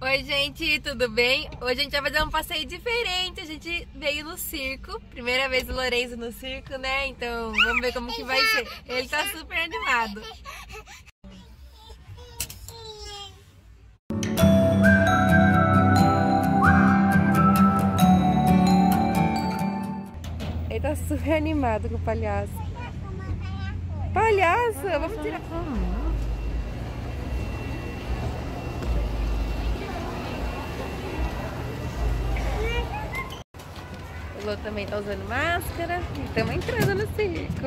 Oi, gente, tudo bem? Hoje a gente vai fazer um passeio diferente. A gente veio no circo. Primeira vez o Lourenço no circo, né? Então vamos ver como que vai ser. Ele tá super animado. Ele tá super animado com o palhaço. Palhaço, vamos tirar. Lô também tá usando máscara. Estamos entrando no circo.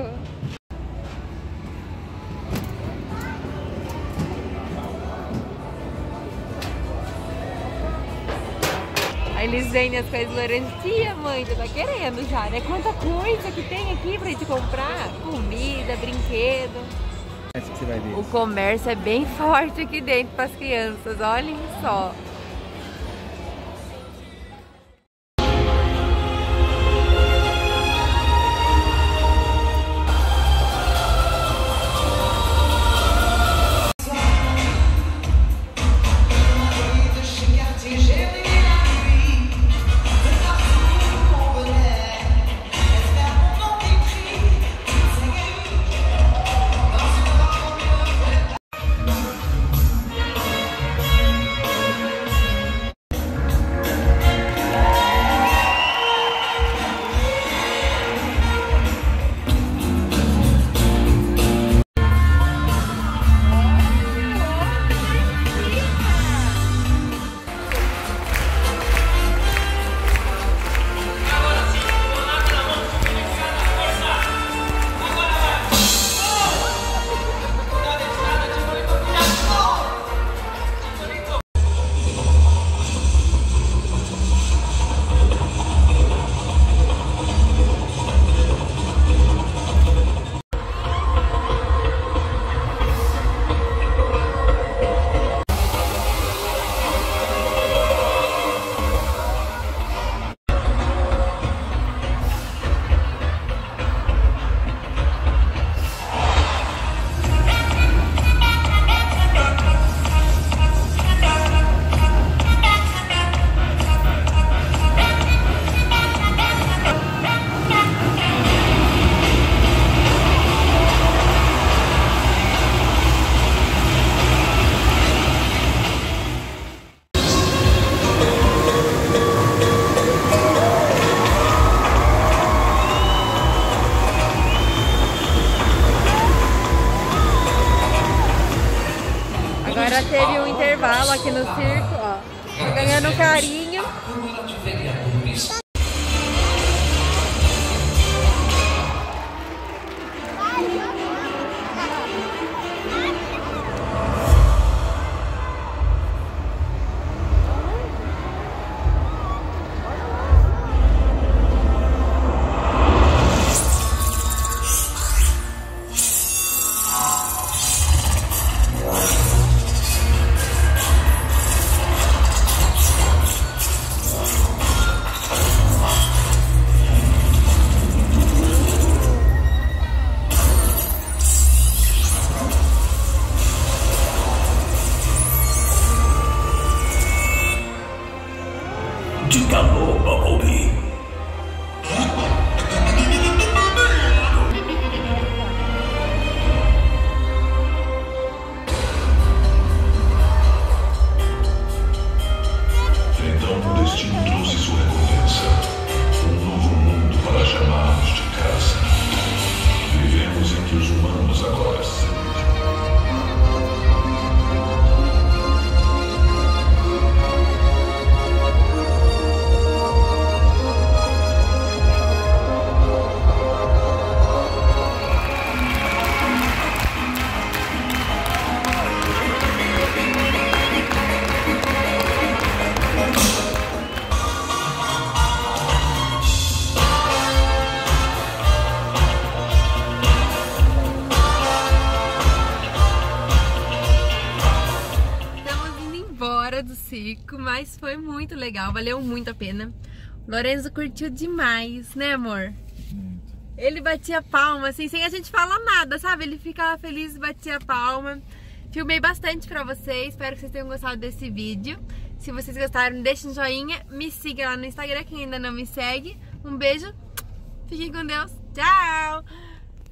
Aí eles vendem as coisas laranjinha, mãe, tu tá querendo já, né? Quanta coisa que tem aqui pra gente comprar. Comida, brinquedo. Ver. O comércio é bem forte aqui dentro para as crianças, olhem só. Agora teve um intervalo aqui no circo, ó. Tá ganhando carinho. Diga no, mas foi muito legal, valeu muito a pena. O Lorenzo curtiu demais, né, amor? Ele batia palma, assim, sem a gente falar nada, sabe? Ele ficava feliz e batia palma. Filmei bastante pra vocês, espero que vocês tenham gostado desse vídeo. Se vocês gostaram, deixem um joinha, me siga lá no Instagram, quem ainda não me segue. Um beijo, fiquem com Deus, tchau!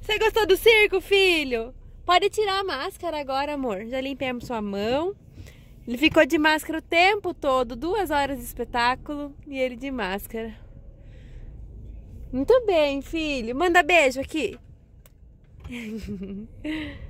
Você gostou do circo, filho? Pode tirar a máscara agora, amor. Já limpemos sua mão. Ele ficou de máscara o tempo todo, duas horas de espetáculo e ele de máscara. Muito bem, filho. Manda beijo aqui.